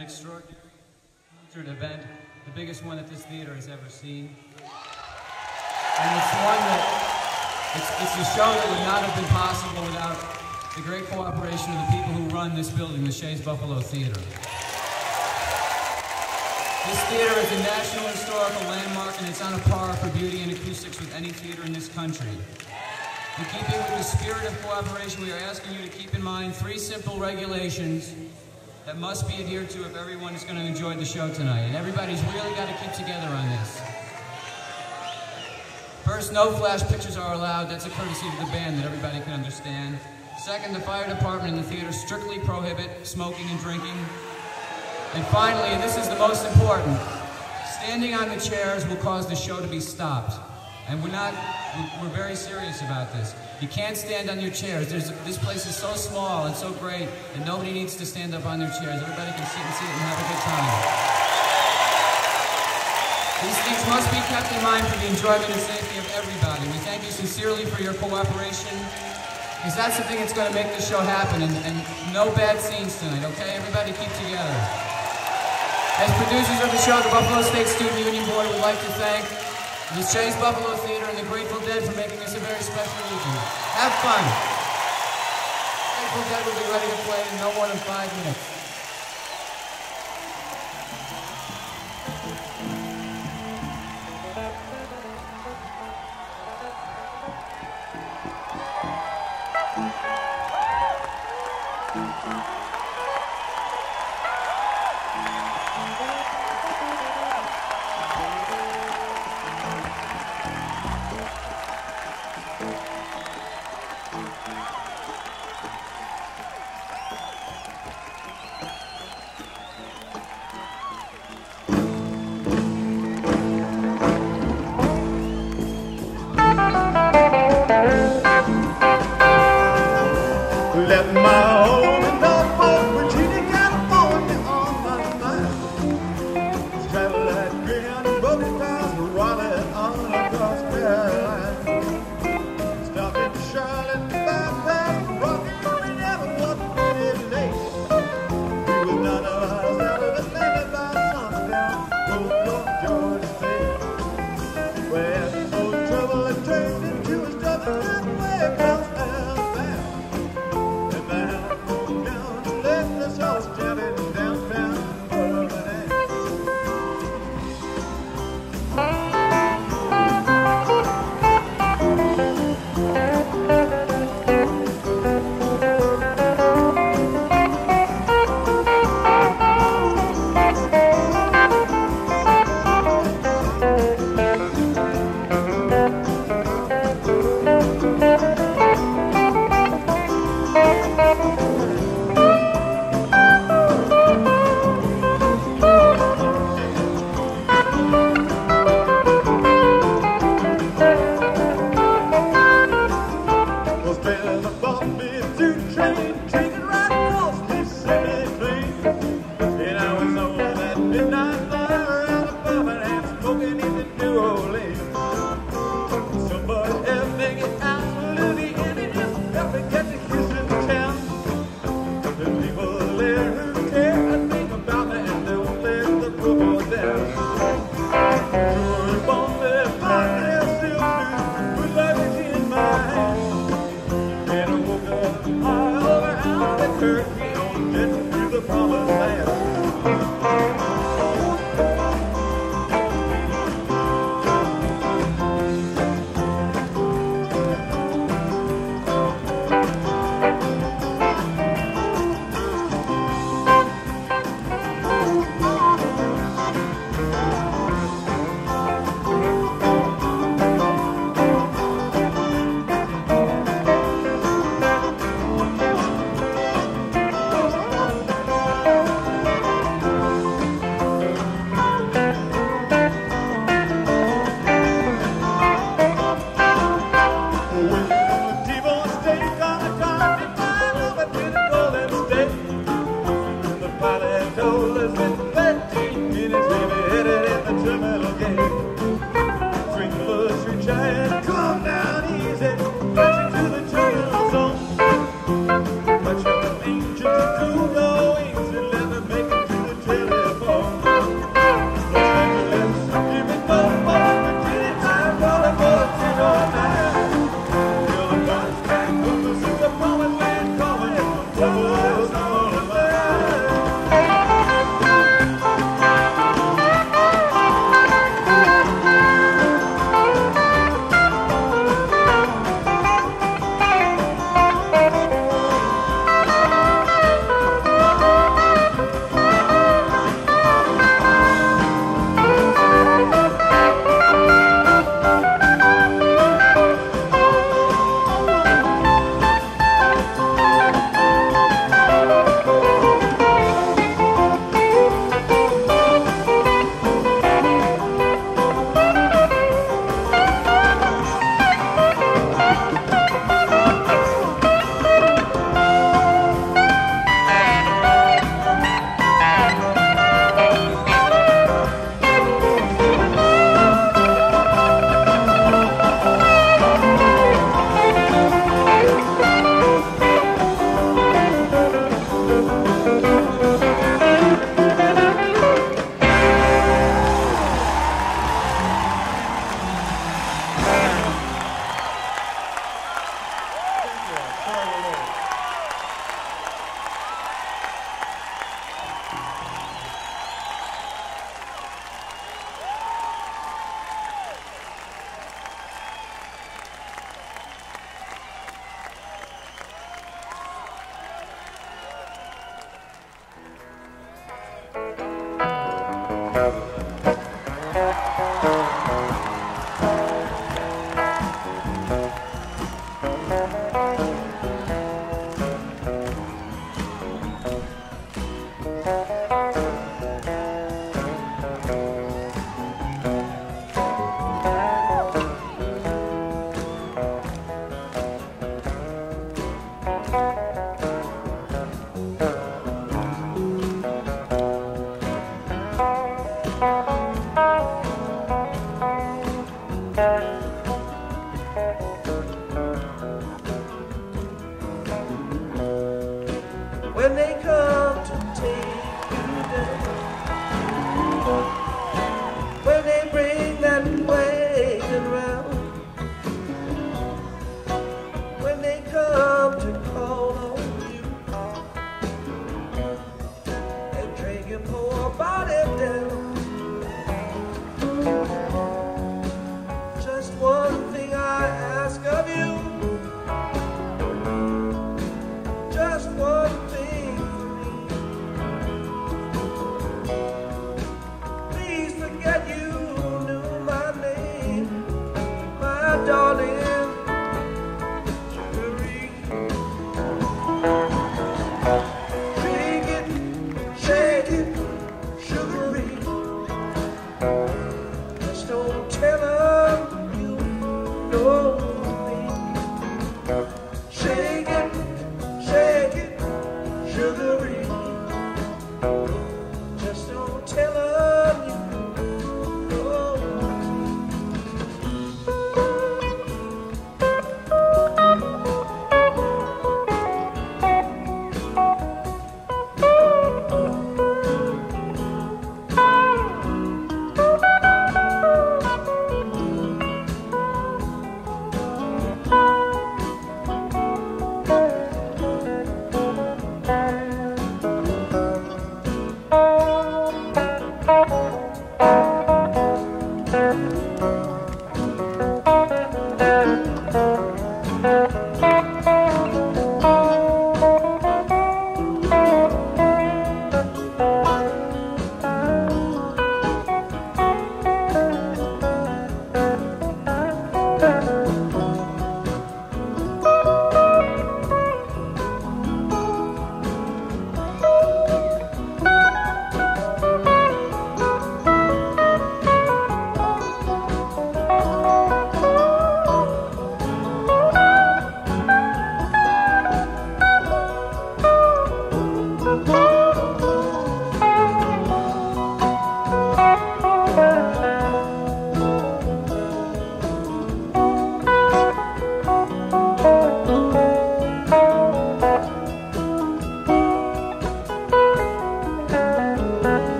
extraordinary concert event, the biggest one that this theater has ever seen. And it's one that, it's, it's a show that would not have been possible without the great cooperation of the people who run this building, the Shea's Buffalo Theater. This theater is a national historical landmark and it's on a par for beauty and acoustics with any theater in this country. In keeping with the spirit of cooperation, we are asking you to keep in mind three simple regulations that must be adhered to if everyone is going to enjoy the show tonight. And everybody's really got to keep together on this. First, no flash pictures are allowed. That's a courtesy to the band that everybody can understand. Second, the fire department and the theater strictly prohibit smoking and drinking. And finally, and this is the most important, standing on the chairs will cause the show to be stopped. And we're not, we're very serious about this. You can't stand on your chairs. There's, this place is so small and so great and nobody needs to stand up on their chairs. Everybody can sit and sit and have a good time. These things must be kept in mind for the enjoyment and safety of everybody. We thank you sincerely for your cooperation, because that's the thing that's going to make this show happen, and, and no bad scenes tonight, okay? Everybody keep together. As producers of the show, the Buffalo State Student Union Board would like to thank the Shea's Buffalo Theater and the Grateful Dead for making this a very special evening. Have fun. Grateful Dead will be ready to play in no more than five minutes.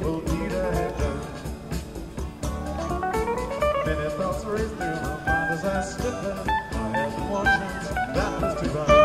Many thoughts race through my mind as I slip in. I have emotions, that is too bad.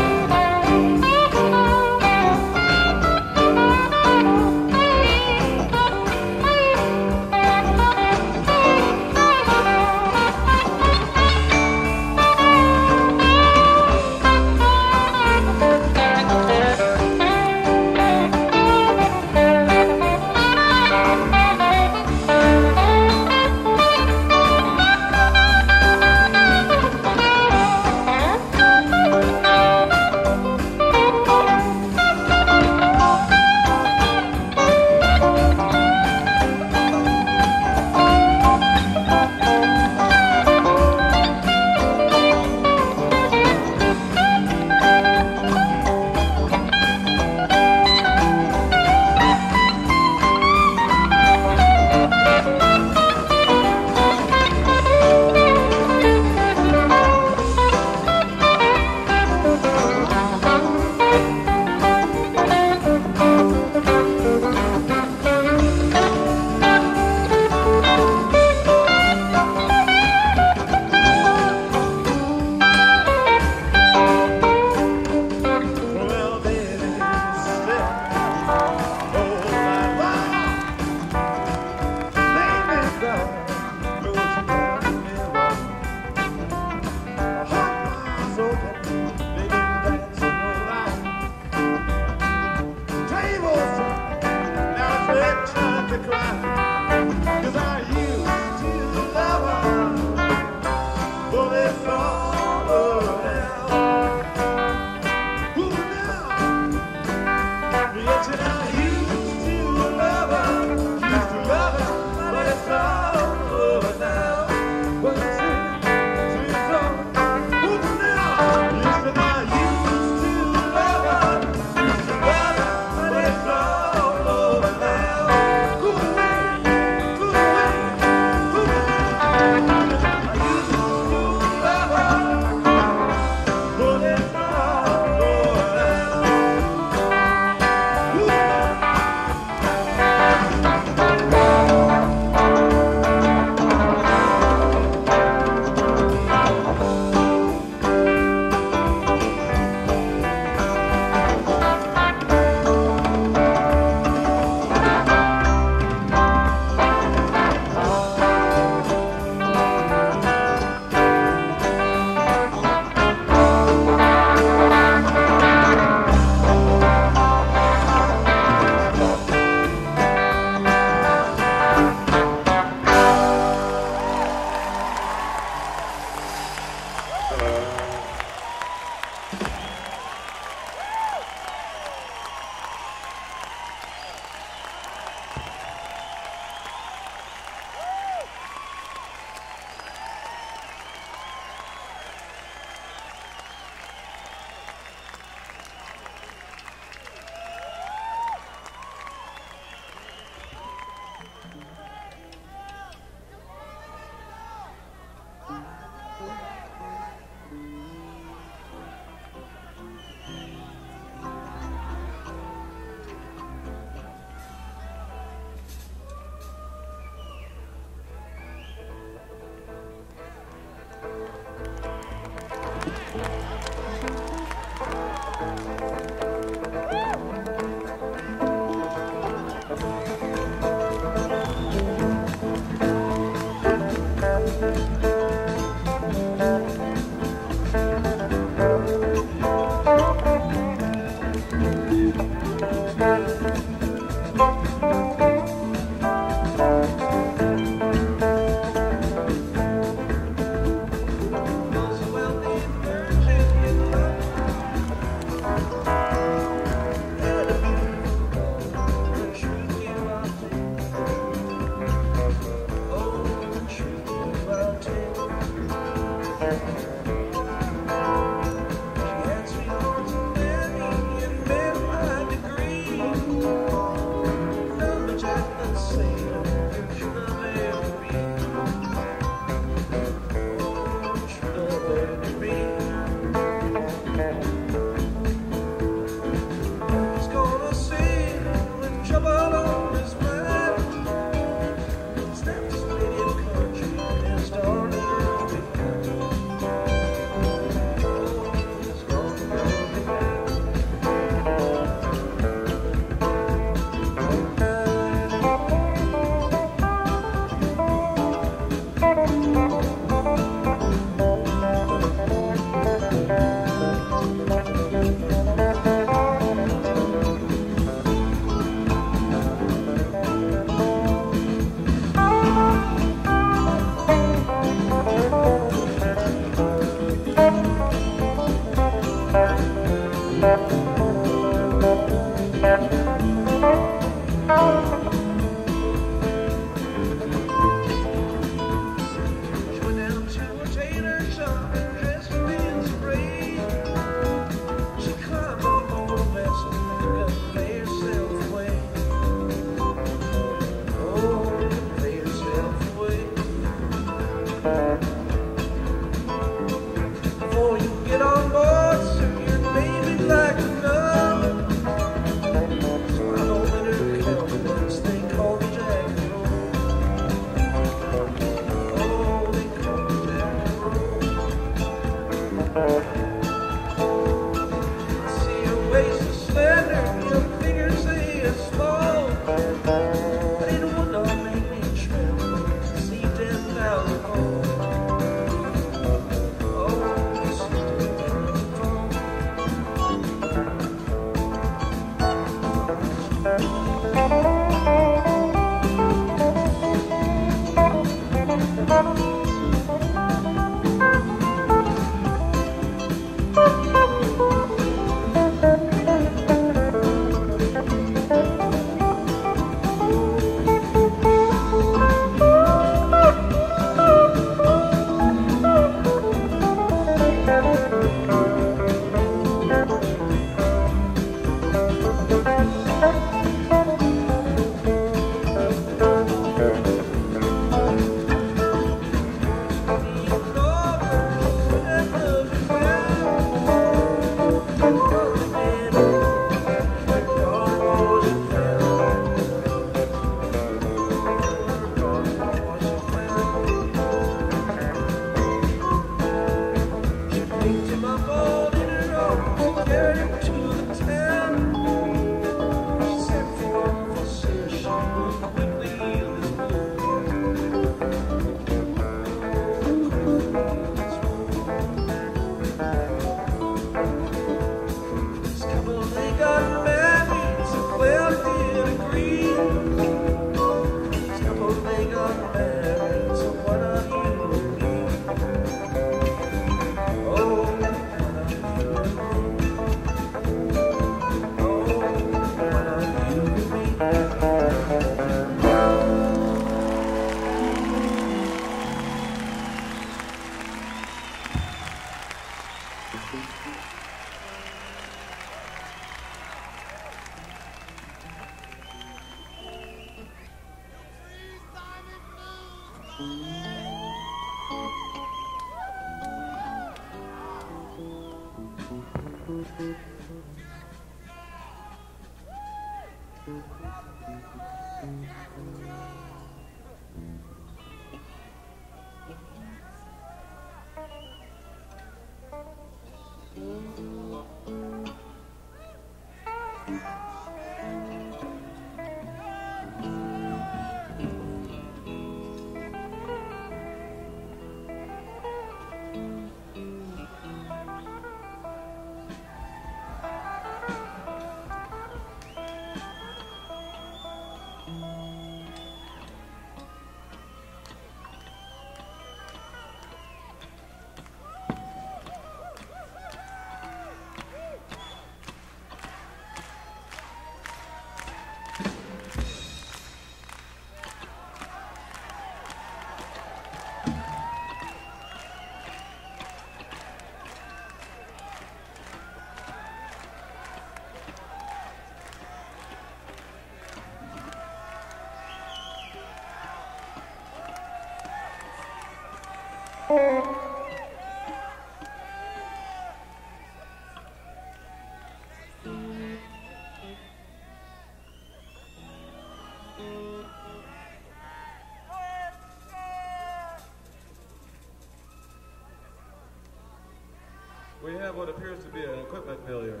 Have what appears to be an equipment failure.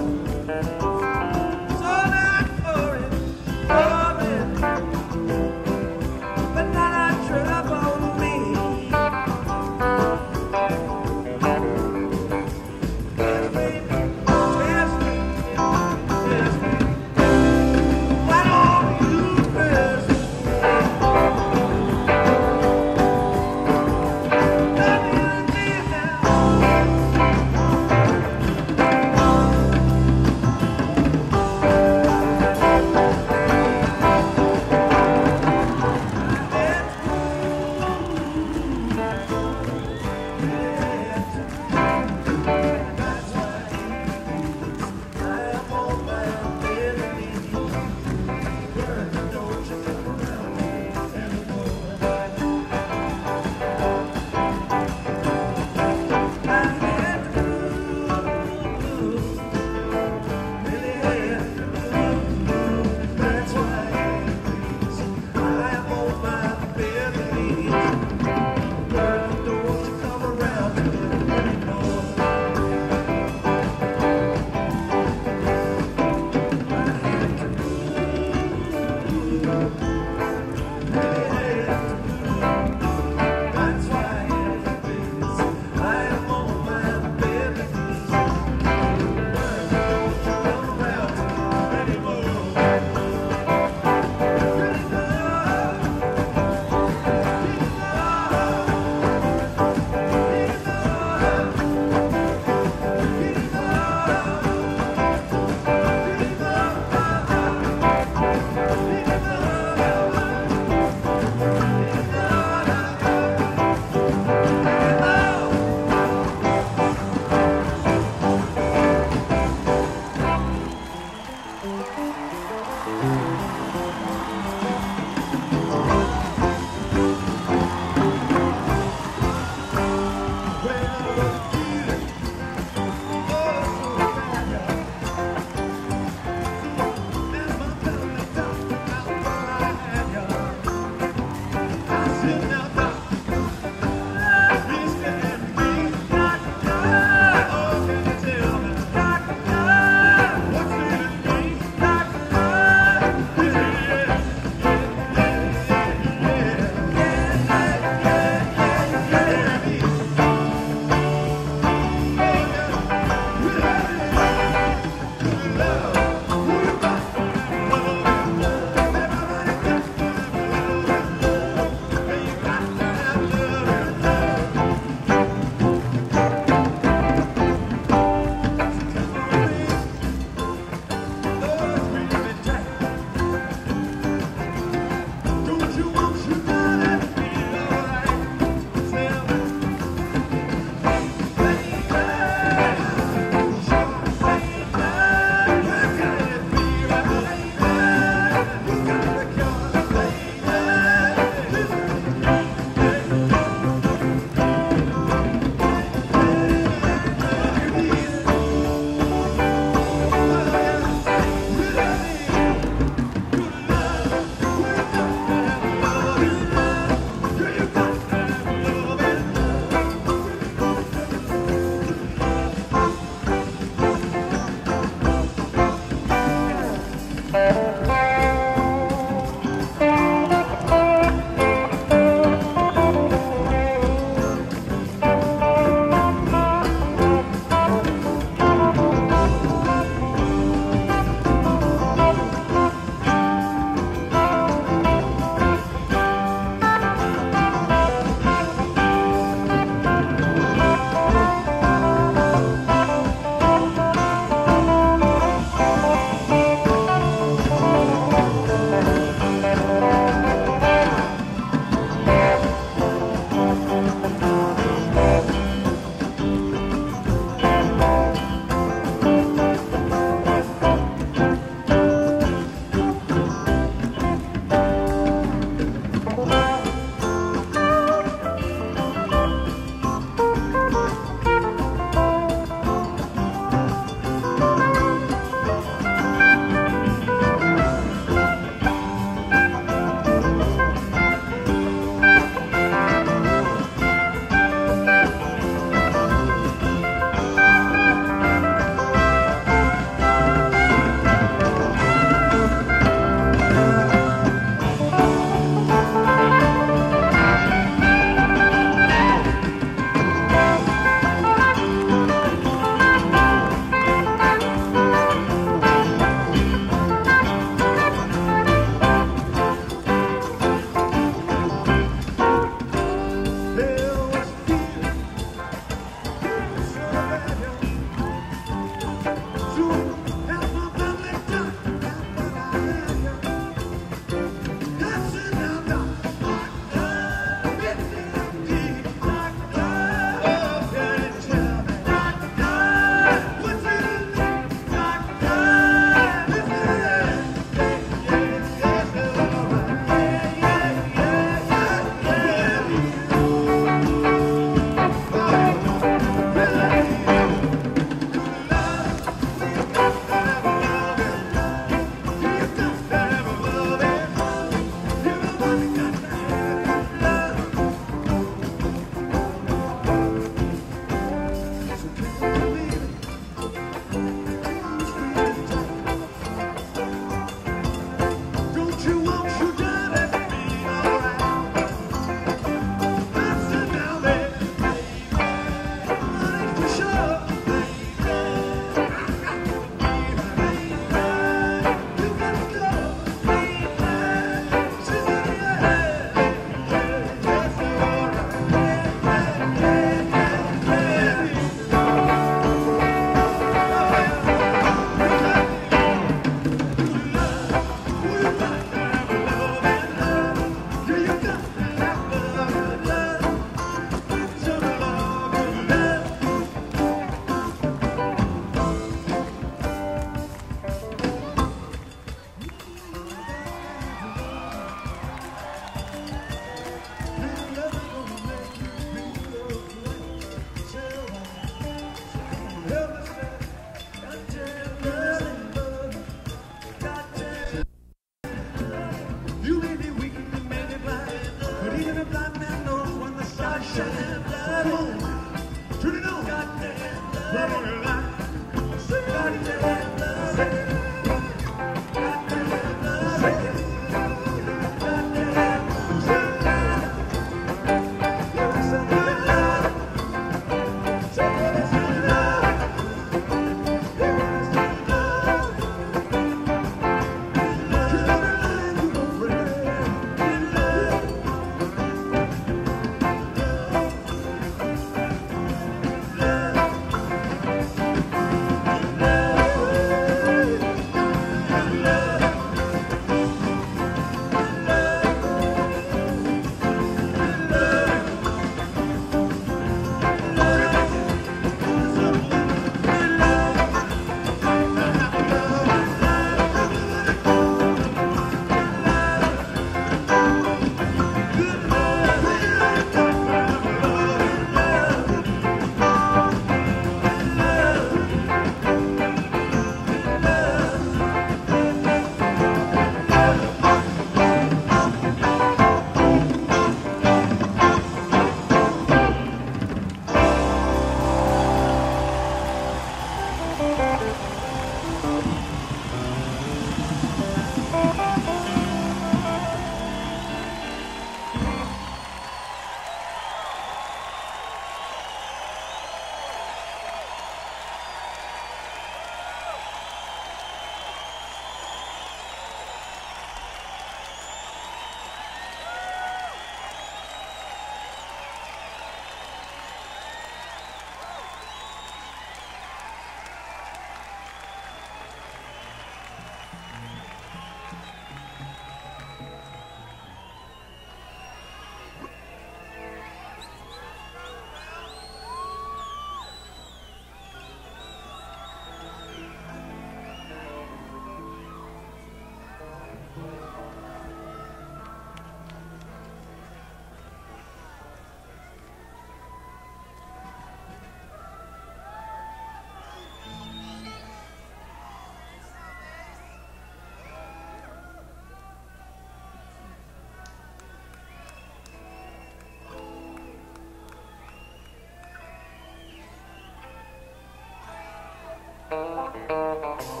Música